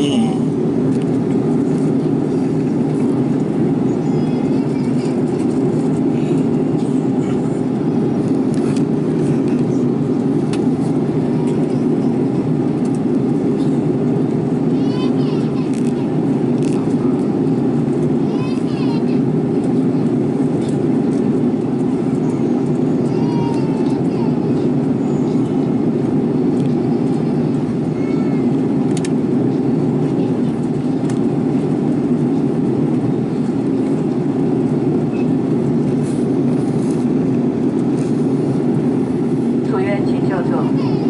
Mm-hmm. 叫做。